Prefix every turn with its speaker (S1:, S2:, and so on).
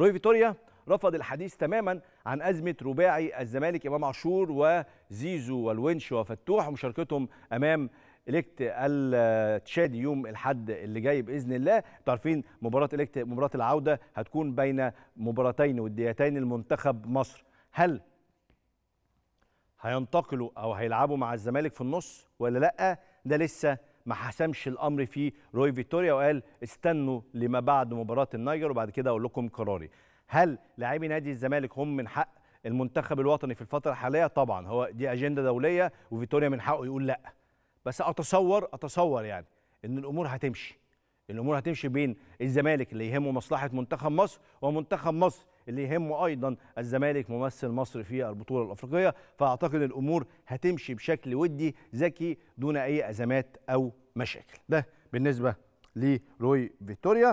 S1: روي فيتوريا رفض الحديث تماما عن أزمة رباعي الزمالك إمام عاشور وزيزو والونش وفتوح ومشاركتهم أمام إليكت التشادي يوم الحد اللي جاي بإذن الله. أنتوا عارفين مباراة إليكت مباراة العودة هتكون بين مباراتين وديتين المنتخب مصر. هل هينتقلوا أو هيلعبوا مع الزمالك في النص ولا لأ؟ ده لسه ما حسمش الأمر في روي فيتوريا وقال استنوا لما بعد مباراة النيجر وبعد كده أقول لكم قراري. هل لاعبي نادي الزمالك هم من حق المنتخب الوطني في الفترة الحالية؟ طبعا. هو دي أجندة دولية وفيتوريا من حقه يقول لأ. بس اتصور أتصور يعني إن الأمور هتمشي. الأمور هتمشي بين الزمالك اللي يهمه مصلحة منتخب مصر ومنتخب مصر اللي يهمه أيضا الزمالك ممثل مصر في البطولة الأفريقية. فأعتقد الأمور هتمشي بشكل ودي ذكي دون أي أزمات أو مشاكل. ده بالنسبة لروي فيتوريا.